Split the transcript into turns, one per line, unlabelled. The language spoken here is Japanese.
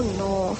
本の